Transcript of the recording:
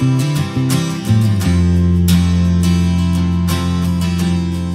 Música